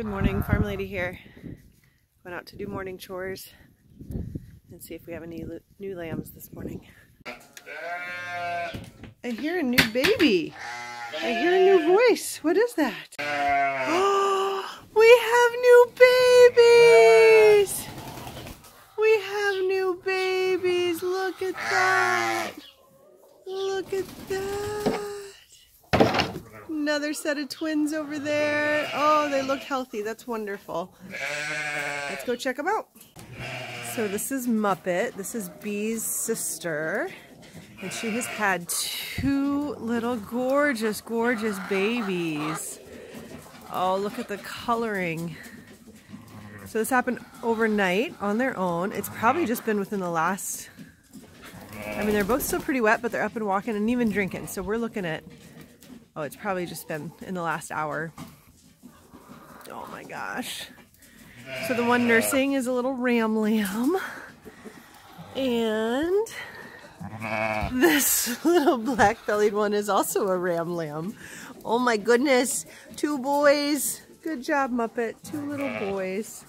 Good morning, farm lady here. Went out to do morning chores and see if we have any new lambs this morning. I hear a new baby. I hear a new voice. What is that? Oh, we have new babies. We have new babies. Look at that. Look at that. Another set of twins over there. Oh, they look healthy. That's wonderful. Let's go check them out. So this is Muppet. This is Bea's sister. And she has had two little gorgeous, gorgeous babies. Oh, look at the coloring. So this happened overnight on their own. It's probably just been within the last, I mean, they're both still pretty wet, but they're up and walking and even drinking. So we're looking at, oh, it's probably just been in the last hour. Oh my gosh. So the one nursing is a little ram lamb. And this little black-bellied one is also a ram lamb. Oh my goodness, two boys. Good job, Muppet. Two little boys.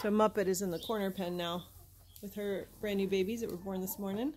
So Muppet is in the corner pen now with her brand new babies that were born this morning.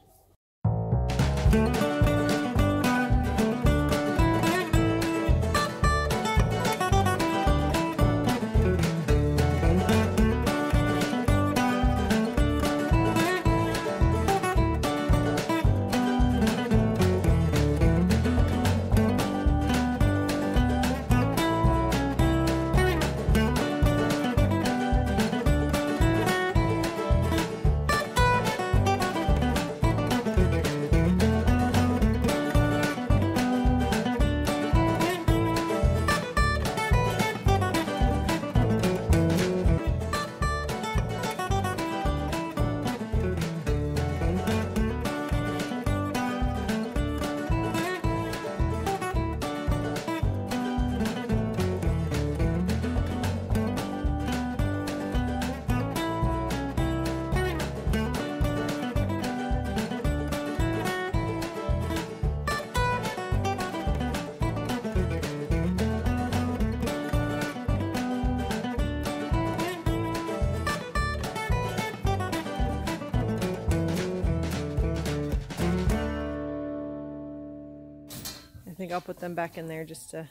Think I'll put them back in there just to,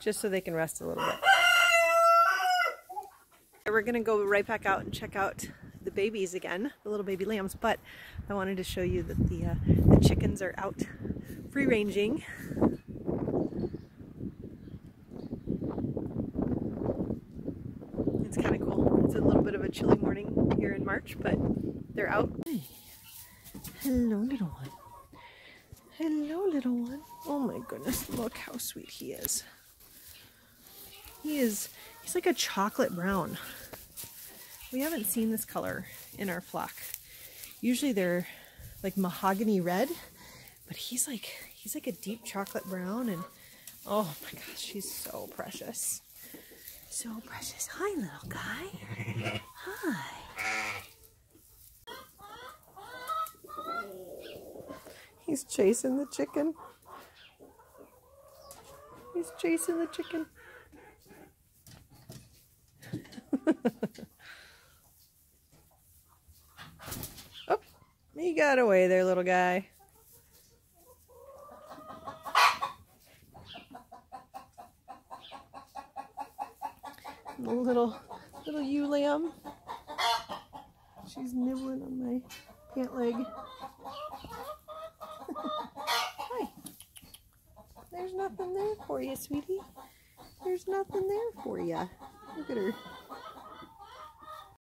just so they can rest a little bit. We're gonna go right back out and check out the babies again, the little baby lambs, but I wanted to show you that the, uh, the chickens are out free ranging. It's kind of cool. It's a little bit of a chilly morning here in March, but they're out. Hello, little one. Hello, little one. Oh my goodness, look how sweet he is. He is, he's like a chocolate brown. We haven't seen this color in our flock. Usually they're like mahogany red, but he's like, he's like a deep chocolate brown and oh my gosh, he's so precious. So precious. Hi, little guy. Hi. He's chasing the chicken. He's chasing the chicken. oh, he got away there, little guy. The little, little ewe lamb. She's nibbling on my pant leg. There's nothing there for you, sweetie. There's nothing there for you. Look at her.